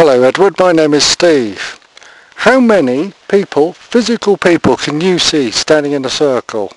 Hello Edward, my name is Steve. How many people, physical people, can you see standing in a circle?